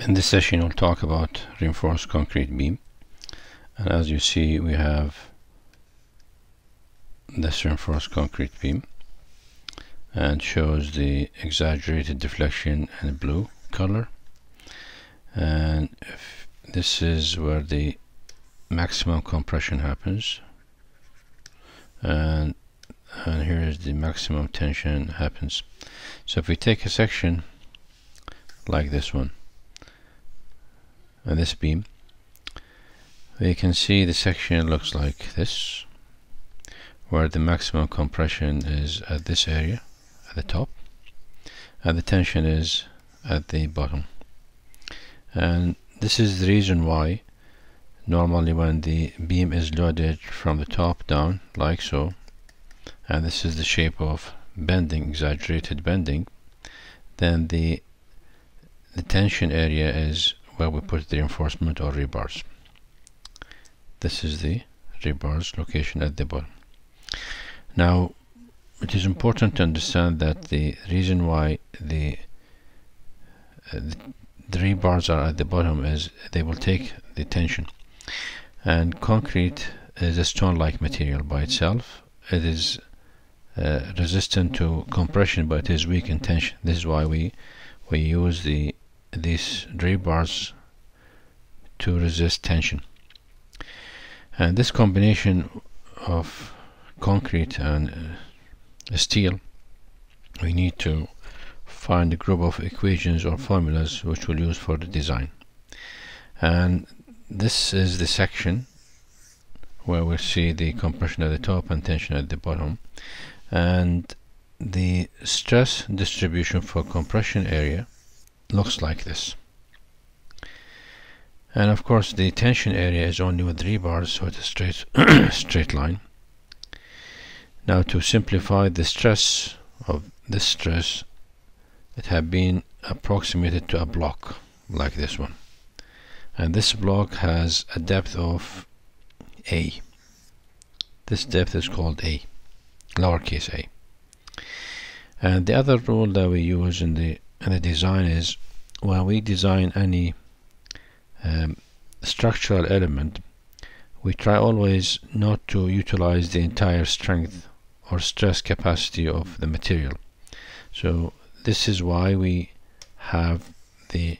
In this session we'll talk about reinforced concrete beam. And as you see we have this reinforced concrete beam and shows the exaggerated deflection in blue color. And this is where the maximum compression happens and and here is the maximum tension happens. So if we take a section like this one and this beam. We can see the section looks like this where the maximum compression is at this area at the top and the tension is at the bottom. And this is the reason why normally when the beam is loaded from the top down like so and this is the shape of bending exaggerated bending then the the tension area is where we put the reinforcement or rebars. This is the rebars location at the bottom. Now it is important to understand that the reason why the, uh, the rebars are at the bottom is they will take the tension and concrete is a stone-like material by itself it is uh, resistant to compression but it is weak in tension this is why we we use the these rebars to resist tension. And this combination of concrete and uh, steel we need to find a group of equations or formulas which we'll use for the design. And this is the section where we see the compression at the top and tension at the bottom and the stress distribution for compression area looks like this and of course the tension area is only with rebars so it's a straight straight line. Now to simplify the stress of this stress it had been approximated to a block like this one. And this block has a depth of A. This depth is called A lowercase a. And the other rule that we use in the and the design is when we design any um, structural element we try always not to utilize the entire strength or stress capacity of the material. So this is why we have the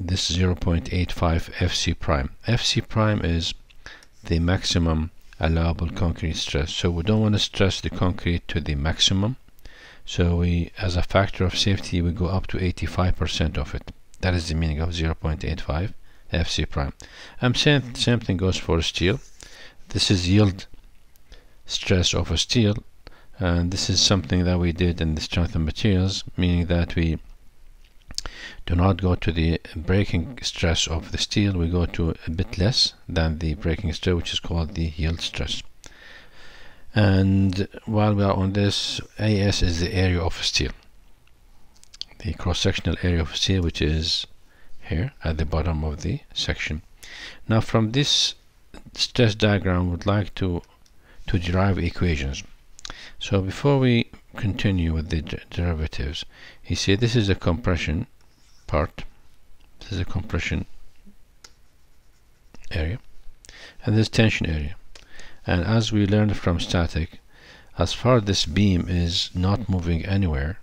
this 0.85 FC prime. FC prime is the maximum allowable concrete stress. So we don't want to stress the concrete to the maximum. So we, as a factor of safety, we go up to 85% of it. That is the meaning of 0.85 FC prime. I'm saying same thing goes for steel. This is yield stress of a steel and this is something that we did in the strength of materials meaning that we do not go to the breaking stress of the steel we go to a bit less than the breaking stress which is called the yield stress and while we are on this AS is the area of steel the cross-sectional area of steel which is here at the bottom of the section. Now from this stress diagram would like to to derive equations. So before we continue with the derivatives you see this is a compression part. This is a compression area and this tension area. And as we learned from static as far as this beam is not moving anywhere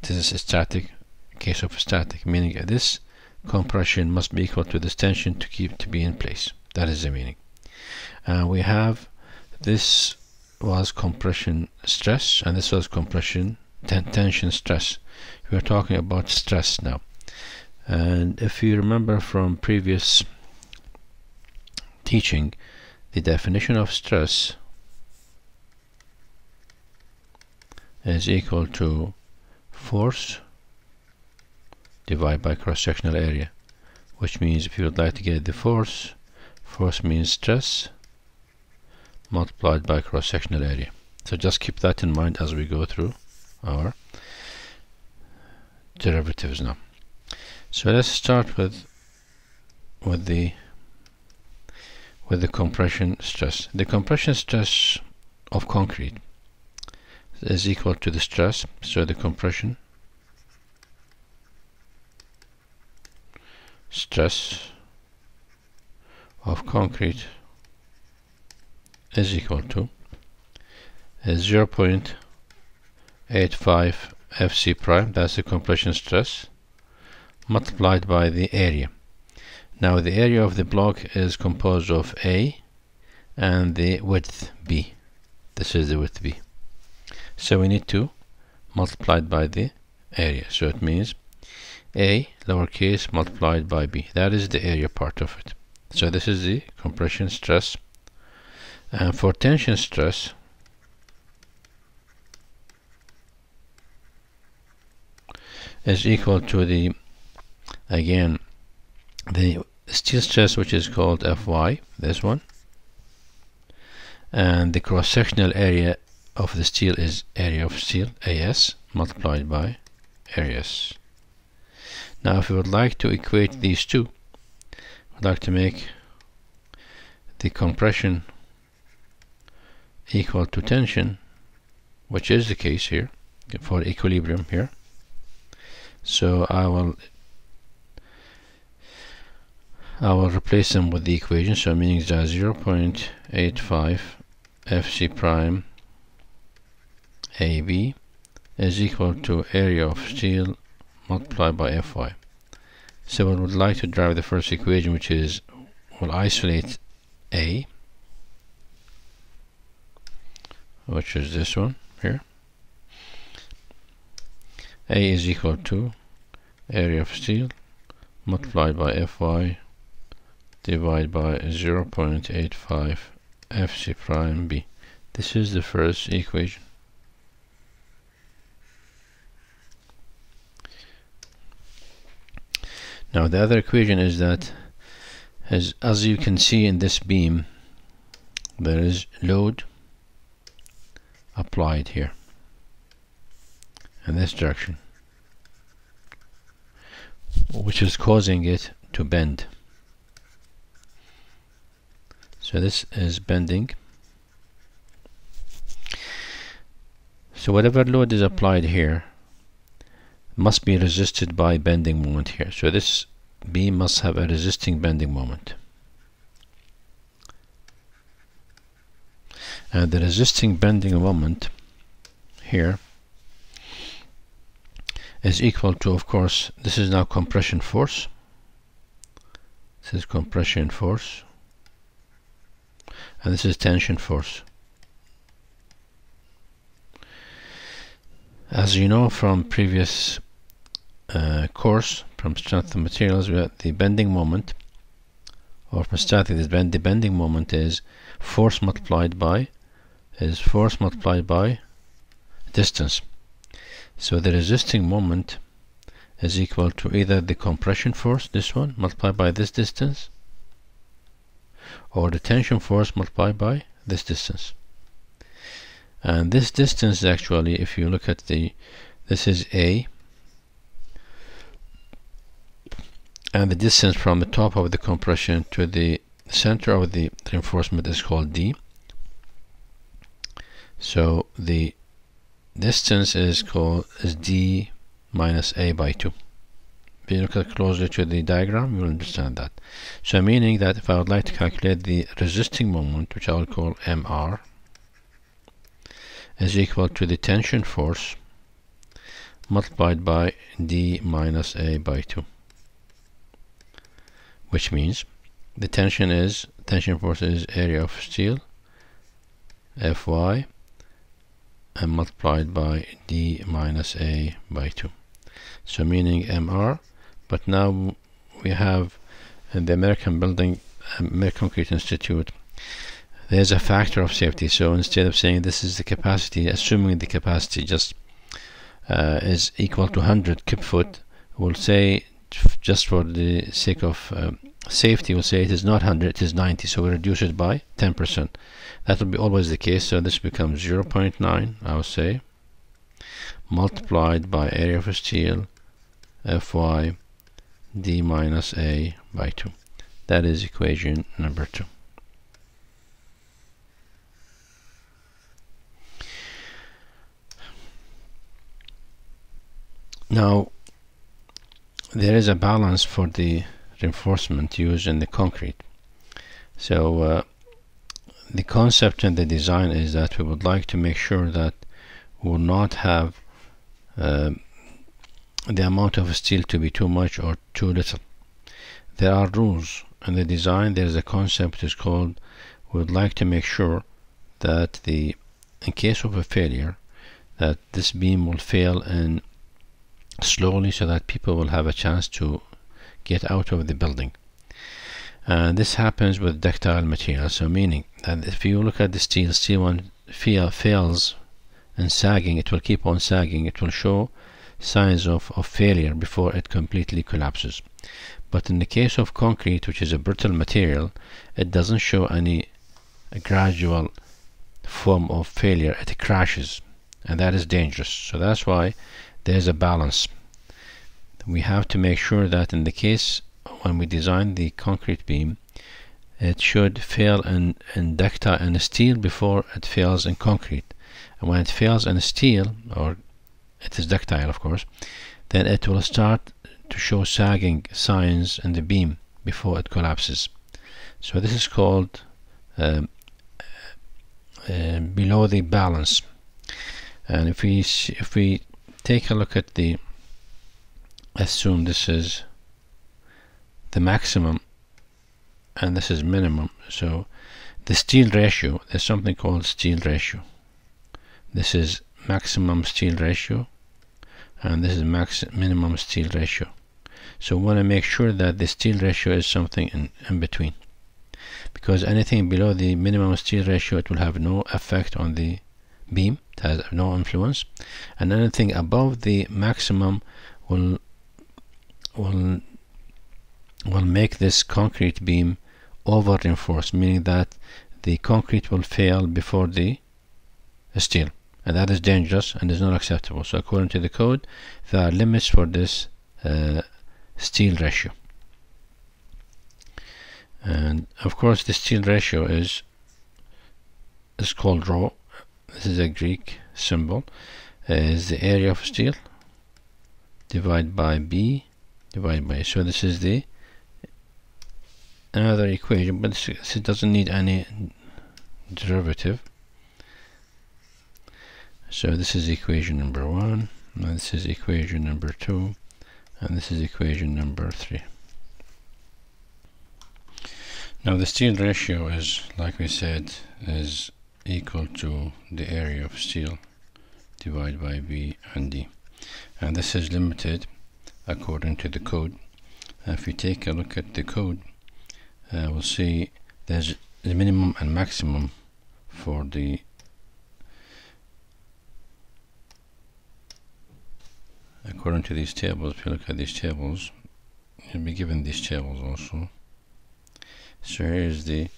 this is a static case of static meaning. Uh, this compression must be equal to this tension to keep to be in place. That is the meaning. And we have this was compression stress and this was compression ten tension stress. We are talking about stress now. And if you remember from previous teaching the definition of stress is equal to force divided by cross-sectional area which means if you would like to get the force force means stress multiplied by cross-sectional area. So just keep that in mind as we go through our derivatives now. So let's start with with the with the compression stress. The compression stress of concrete is equal to the stress, so the compression stress of concrete is equal to 0.85 Fc prime, that's the compression stress, multiplied by the area. Now the area of the block is composed of A and the width B. This is the width B. So we need to multiply it by the area. So it means A lowercase multiplied by B. That is the area part of it. So this is the compression stress. And for tension stress, is equal to the again the steel stress which is called Fy this one and the cross-sectional area of the steel is area of steel AS multiplied by areas. Now if we would like to equate these two I'd like to make the compression equal to tension which is the case here for equilibrium here. So I will I will replace them with the equation. So meaning that 0.85 Fc prime AB is equal to area of steel multiplied by Fy so I would like to drive the first equation which is we'll isolate A which is this one here A is equal to area of steel multiplied by Fy divided by 0.85 Fc prime B. This is the first equation. Now the other equation is that as, as you can see in this beam there is load applied here in this direction which is causing it to bend. So this is bending. So whatever load is applied here must be resisted by bending moment here. So this beam must have a resisting bending moment. And the resisting bending moment here is equal to, of course, this is now compression force. This is compression force. And this is tension force. As you know from previous uh, course, from strength of materials, we have the bending moment, or from static, bend, the bending moment is force multiplied by, is force multiplied by distance. So the resisting moment is equal to either the compression force, this one, multiplied by this distance, or the tension force multiplied by this distance. And this distance actually, if you look at the, this is A, and the distance from the top of the compression to the center of the reinforcement is called D. So the distance is called is d minus a by 2 if you look at closely to the diagram you will understand that. So meaning that if I would like to calculate the resisting moment which I will call mr is equal to the tension force multiplied by d minus a by 2 which means the tension is tension force is area of steel Fy and multiplied by d minus a by 2 so meaning mr but now we have in the American building American Concrete Institute there's a factor of safety. So instead of saying this is the capacity assuming the capacity just uh, is equal to 100 kip foot we'll say just for the sake of uh, safety we'll say it is not 100 it is 90 so we reduce it by 10% that will be always the case. So this becomes 0.9 I will say multiplied by area of steel Fy d minus a by 2 that is equation number 2 now there is a balance for the reinforcement used in the concrete. So uh, the concept in the design is that we would like to make sure that we will not have uh, the amount of steel to be too much or too little. There are rules in the design. There is a concept is called we would like to make sure that the in case of a failure that this beam will fail in slowly so that people will have a chance to get out of the building. And this happens with ductile material so meaning that if you look at the steel steel one fail, fails and sagging it will keep on sagging. It will show signs of, of failure before it completely collapses. But in the case of concrete which is a brittle material it doesn't show any gradual form of failure. It crashes and that is dangerous. So that's why there's a balance. We have to make sure that in the case when we design the concrete beam it should fail in, in ductile and steel before it fails in concrete. And when it fails in steel or it is ductile of course then it will start to show sagging signs in the beam before it collapses. So this is called um, uh, below the balance. And if we if we take a look at the assume this is the maximum and this is minimum. So the steel ratio there's something called steel ratio. This is maximum steel ratio and this is max minimum steel ratio. So we want to make sure that the steel ratio is something in, in between. Because anything below the minimum steel ratio it will have no effect on the beam has no influence. And anything above the maximum will will will make this concrete beam over reinforced meaning that the concrete will fail before the steel. And that is dangerous and is not acceptable. So according to the code there are limits for this uh, steel ratio. And of course the steel ratio is is called rho this is a Greek symbol. Uh, is the area of steel. Divided by B divided by so this is the another equation but this, this doesn't need any derivative. So this is equation number one and this is equation number two and this is equation number three. Now the steel ratio is, like we said, is equal to the area of steel divided by B and D. And this is limited according to the code. if we take a look at the code, uh, we'll see there's the minimum and maximum for the according to these tables, if you look at these tables, you'll be given these tables also so here's the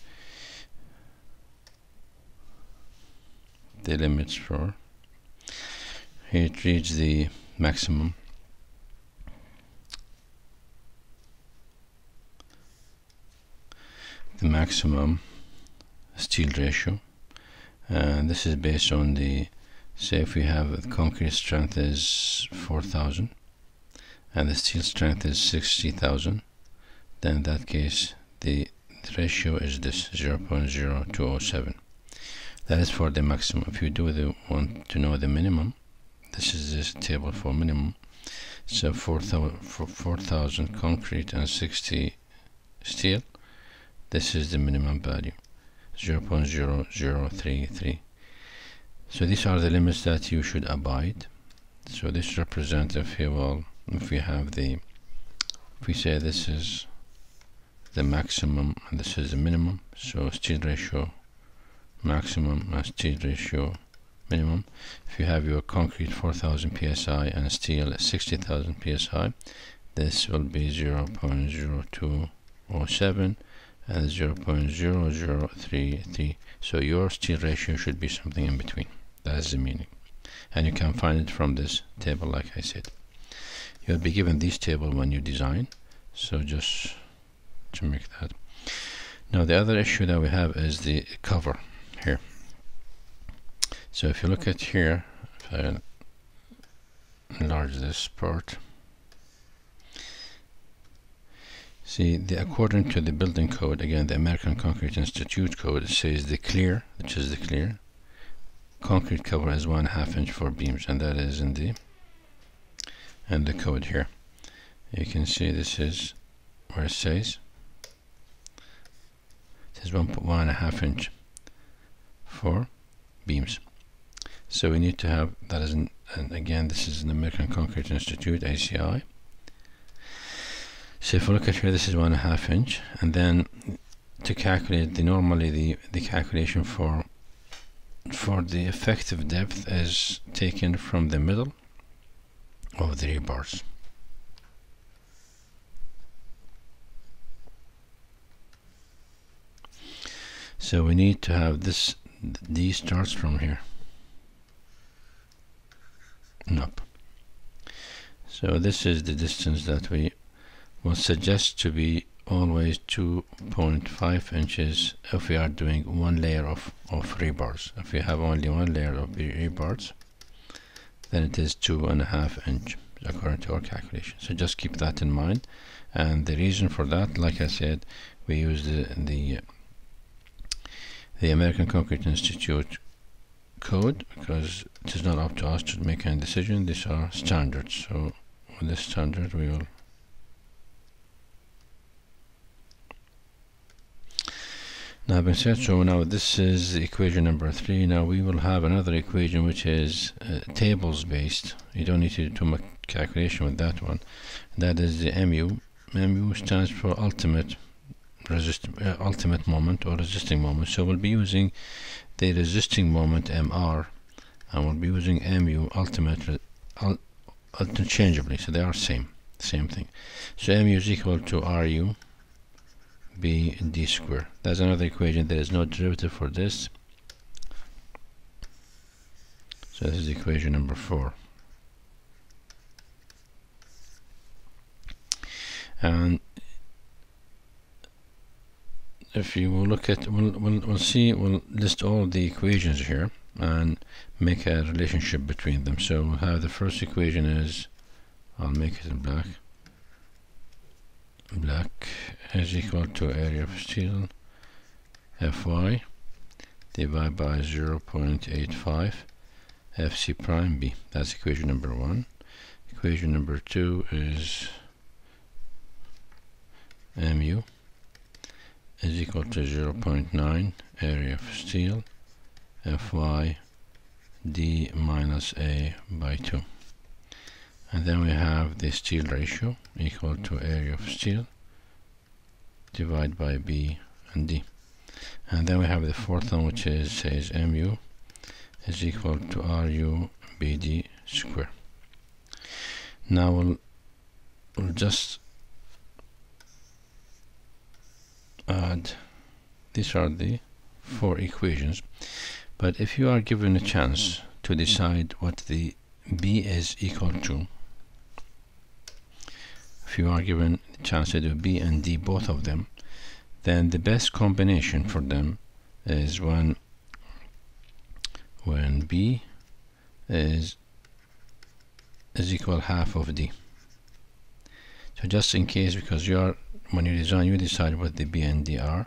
the limits for. It reaches the maximum. The maximum steel ratio. And this is based on the say if we have the concrete strength is 4000 and the steel strength is 60,000 then in that case the ratio is this 0.0207 that is for the maximum. If you do the want to know the minimum this is this table for minimum. So 4000 concrete and 60 steel this is the minimum value 0.0033 so these are the limits that you should abide. So this represents if you will if we have the if we say this is the maximum and this is the minimum so steel ratio maximum and steel ratio minimum. If you have your concrete 4000 psi and steel 60000 psi this will be 0 0.0207 and 0 0.0033 so your steel ratio should be something in between. That is the meaning. And you can find it from this table like I said. You'll be given this table when you design so just to make that. Now the other issue that we have is the cover here. So if you look at here, if I enlarge this part, See, the, according to the building code, again, the American Concrete Institute code, says the clear, which is the clear, concrete cover is one half inch for beams, and that is in the and the code here. You can see this is where it says it says one one and a half inch for beams. So we need to have that is an, and again this is an American Concrete Institute ACI so if we look at here, this is one and a half inch, and then to calculate the normally the the calculation for for the effective depth is taken from the middle of the rebars. So we need to have this D starts from here up. So this is the distance that we will suggest to be always 2.5 inches if we are doing one layer of, of rebars. If we have only one layer of rebars, then it is two and a half inch according to our calculation. So just keep that in mind. And the reason for that, like I said, we use the the the American Concrete Institute code because it is not up to us to make any decision. These are standards. So with this standard, we will Now having said so, now this is equation number three. Now we will have another equation which is uh, tables based. You don't need to do too much calculation with that one. That is the MU. MU stands for ultimate resist uh, ultimate moment or resisting moment. So we'll be using the resisting moment MR and we'll be using MU ultimate interchangeably. So they are same, same thing. So MU is equal to RU b d square. That's another equation. There is no derivative for this. So this is equation number four. And if you will look at, we'll, we'll, we'll see, we'll list all the equations here and make a relationship between them. So we'll have the first equation is, I'll make it in black black is equal to area of steel Fy divided by 0.85 Fc prime B. That's equation number one. Equation number two is Mu is equal to 0.9 area of steel Fy D minus A by 2 and then we have the steel ratio equal to area of steel divided by B and D. And then we have the fourth one which is says mu is equal to RU BD square. Now we'll, we'll just add these are the four equations. But if you are given a chance to decide what the B is equal to if you are given the chance to do B and D both of them then the best combination for them is when when B is is equal half of D so just in case because you are when you design you decide what the B and D are.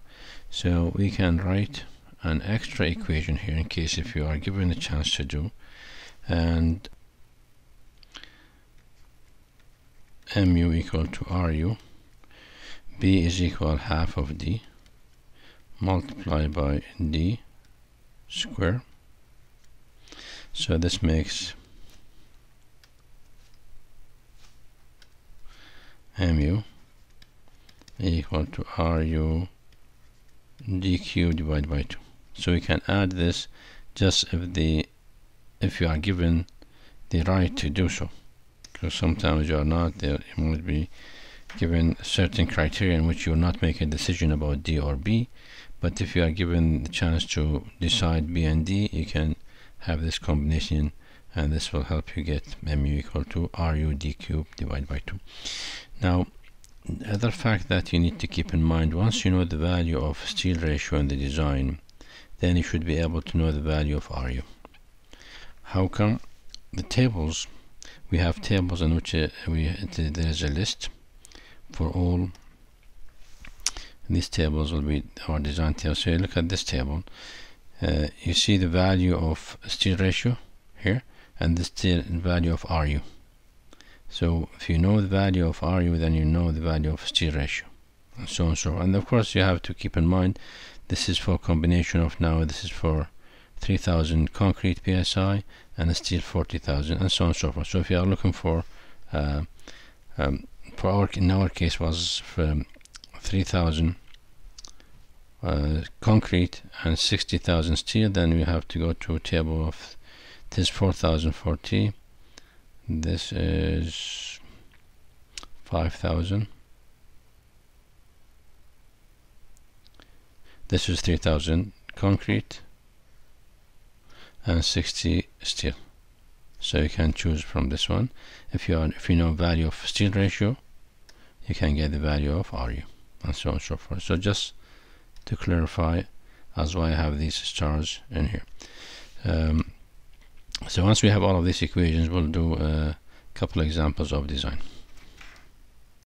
So we can write an extra equation here in case if you are given a chance to do. And mu equal to ru. B is equal half of d. Multiplied by d square. So this makes mu equal to ru d cube divided by 2 so we can add this just if the if you are given the right to do so. Because sometimes you are not there you might be given certain criteria in which you will not make a decision about D or B. But if you are given the chance to decide B and D you can have this combination and this will help you get mu equal to RU D cube divided by 2 now the other fact that you need to keep in mind once you know the value of steel ratio in the design then you should be able to know the value of RU how come? The tables we have tables in which uh, we there is a list for all. These tables will be our design table. So you look at this table. Uh, you see the value of steel ratio here and the steel value of RU. So if you know the value of RU then you know the value of steel ratio and so on and so on. And of course you have to keep in mind this is for combination of now this is for 3000 concrete psi and steel 40,000 and so on and so forth. So if you are looking for uh, um, for our in our case was for 3000 uh, concrete and 60,000 steel then we have to go to a table of this is 4040 this is 5000 this is 3000 concrete and 60 steel. So you can choose from this one. If you are if you know value of steel ratio you can get the value of RU and so on and so forth. So just to clarify as why I have these stars in here. Um, so once we have all of these equations we'll do a couple examples of design